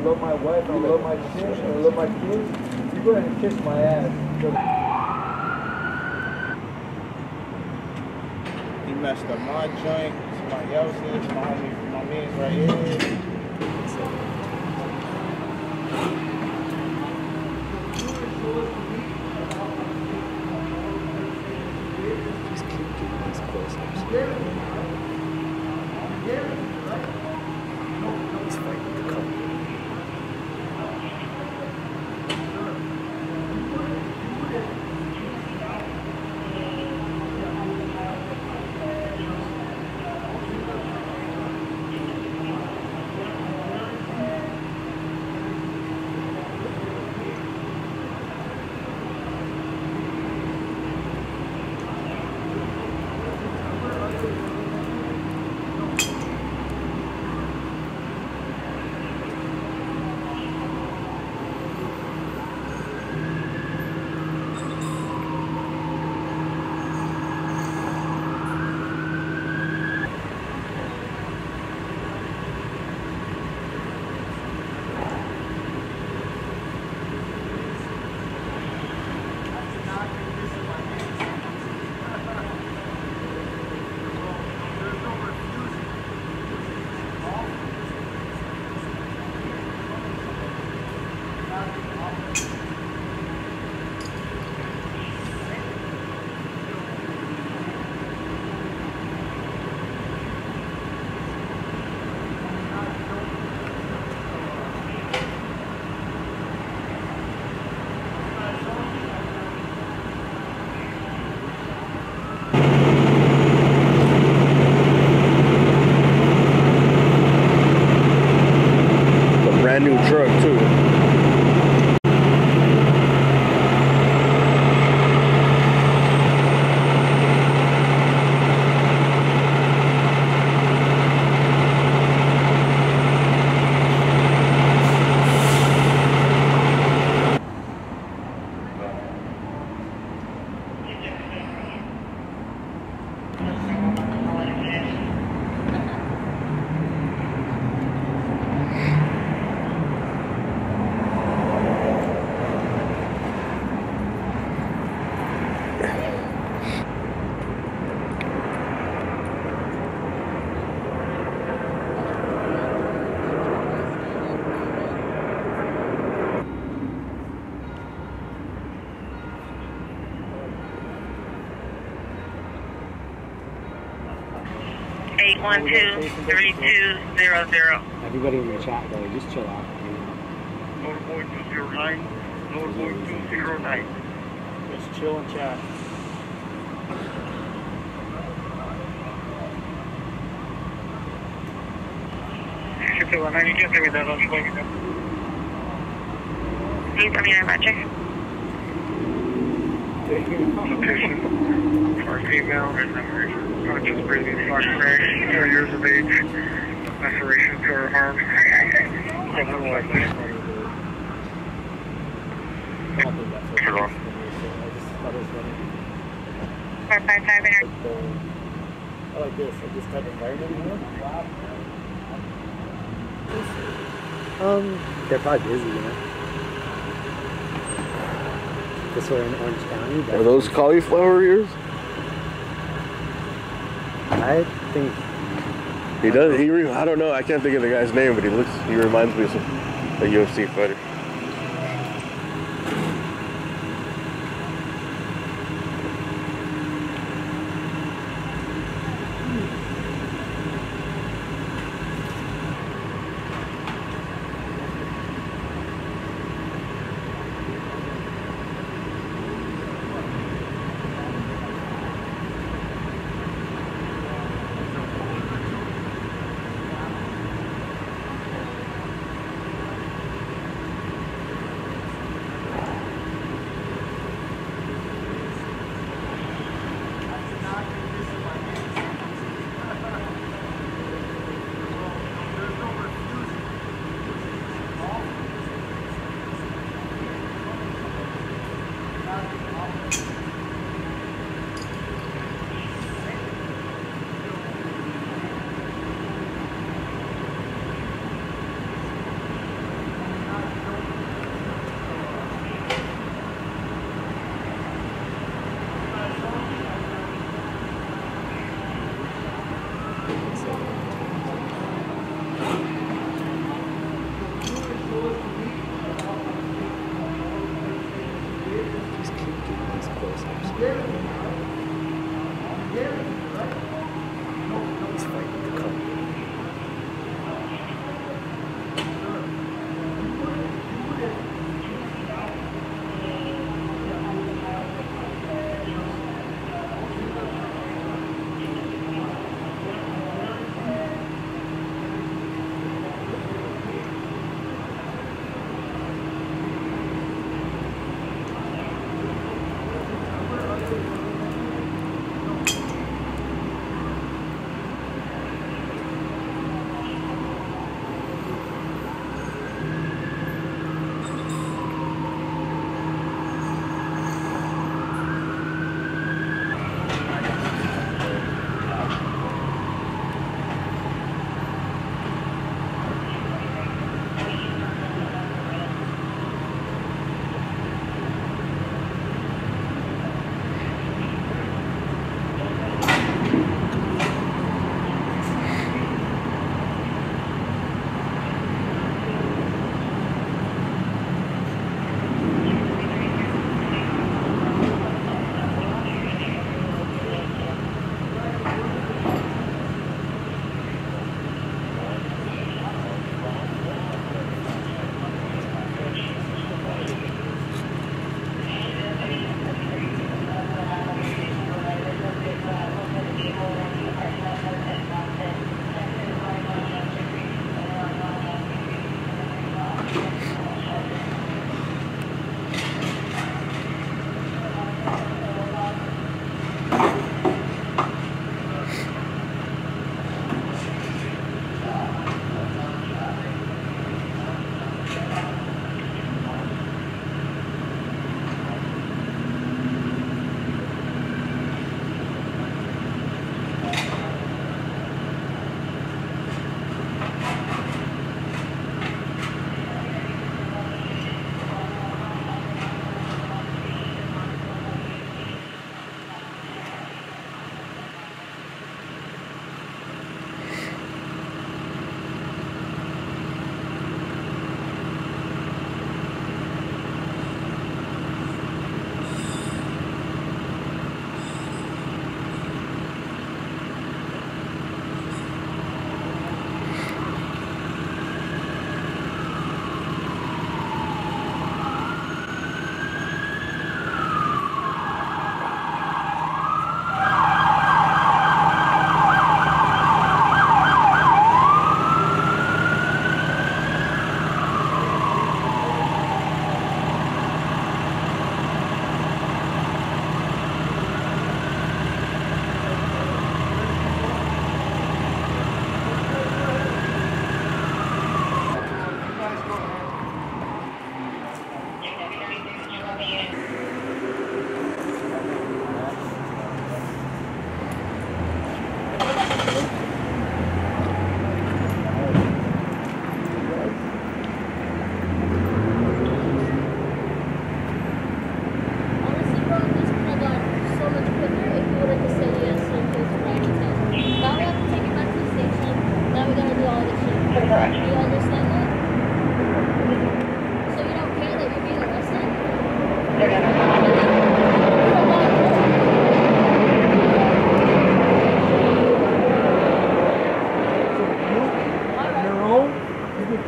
love my wife, and I love my shit, and I love my kids, you go ahead and kiss my ass. He messed up my joint, somebody else's, my homie, my man's right here. Just keep doing these close-ups. Eight one two three two zero zero. Everybody in the chat though, just chill out. Motor boy two zero nine. Motor boy two zero nine. Just chill and chat. Six one nine. You can't tell me that. I'm going to. Eight twenty nine magic. Location for a female and number. Conscious breathing, flash crash, zero years of age, laceration to her arm. Something like that. Hello. Five five five and I like this, like this type of environment, you know? Um, they're probably busy, you know? This were in Orange County. Are those cauliflower ears? I think He does. He. Re, I don't know. I can't think of the guy's name, but he looks. He reminds me of some, a UFC fighter.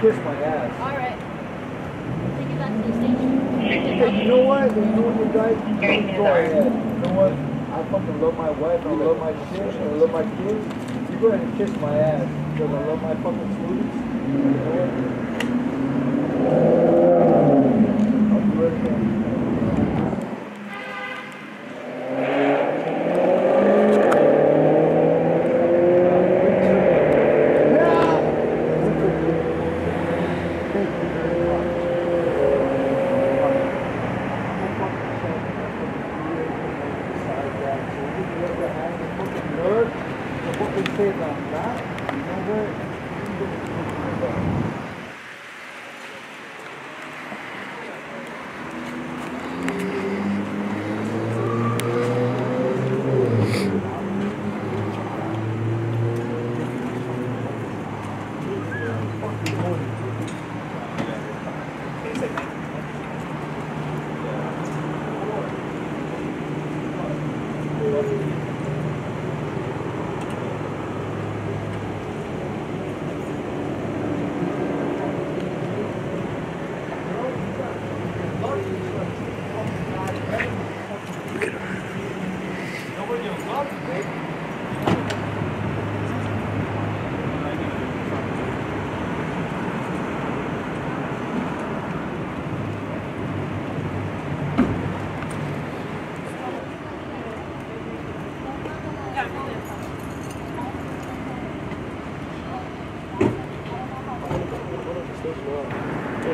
kiss my ass. Alright. Take it back to the station. You know what? You know what, you guys? Go ahead. You know what? I fucking love my wife, I love my kids, I love my kids. You go ahead and kiss my ass. Because I love my fucking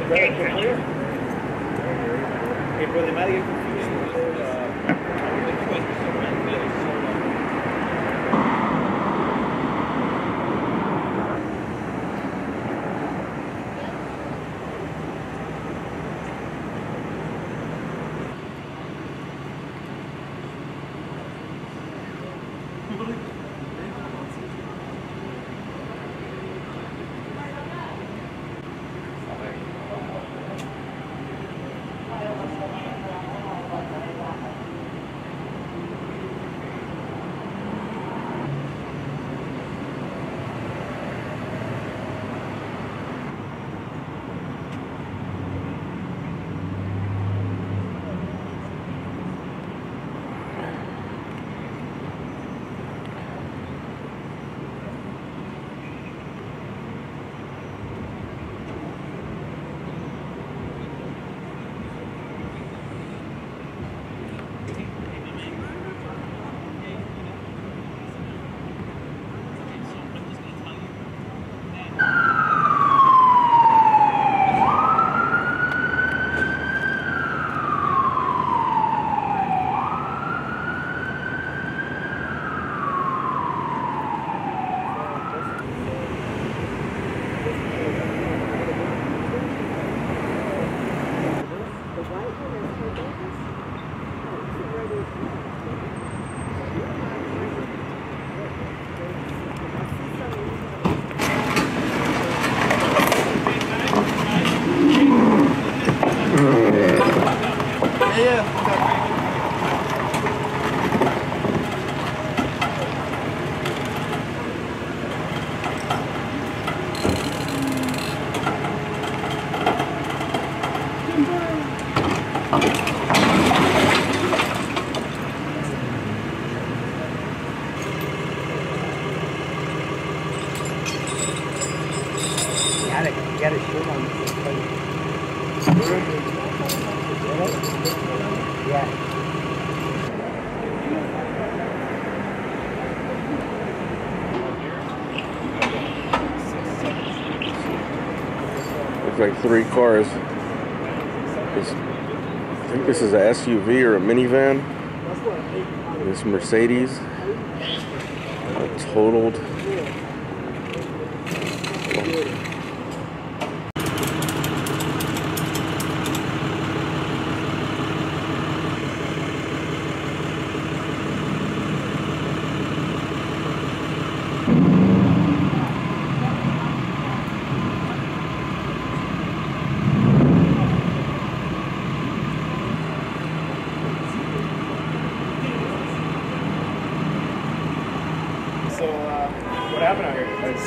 Very clear. Very clear. Thank okay. you. three cars. This, I think this is an SUV or a minivan. This Mercedes. Uh, totaled.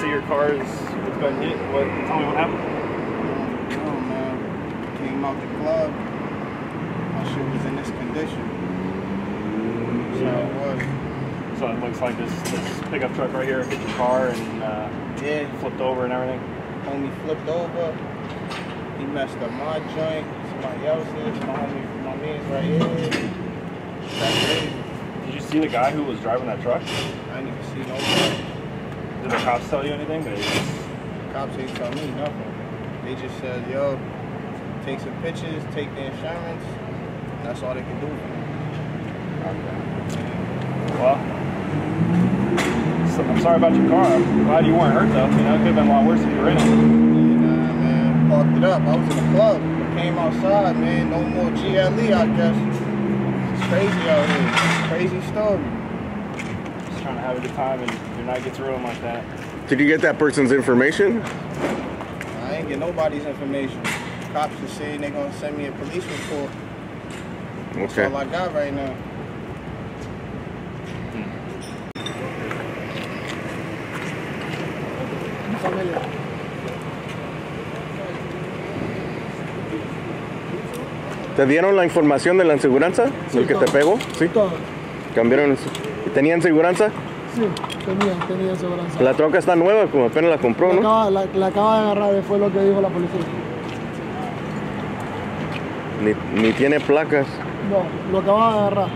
see your car is it's been hit. What? Tell me what happened. I don't. Came off the club. My shoe was in this condition. So it was. So it looks like this, this pickup truck right here hit your car and uh, yeah. flipped over and everything. Homie flipped over. He messed up my joint, somebody else's, my homie, my man's right here. That's crazy. Did you see the guy who was driving that truck? I didn't even see nobody. Did the cops tell you anything? They Cops ain't tell me nothing. They just said, yo, take some pictures, take the insurance. And that's all they can do me. well, so, I'm sorry about your car. I'm glad you weren't hurt though. You know, it could have been a lot worse if you were in it. Uh, man, parked it up. I was in the club. I Came outside, man. No more GLE, I guess. It's crazy out here. Crazy story. Just trying to have a good time and like that. Did you get that person's information? I ain't get nobody's information. Cops are saying they're gonna send me a police report. That's Okay. all I got right now. ¿Te dieron la información de la aseguranza? ¿El que te pegó? Sí. Todo. ¿Cambiaron? ¿Tenían seguranza? Sí, tenía, tenía seguridad. La troca está nueva, como apenas la compró, la, ¿no? acaba, la, la acaba de agarrar, fue lo que dijo la policía. Ni, ni tiene placas. No, lo acaba de agarrar.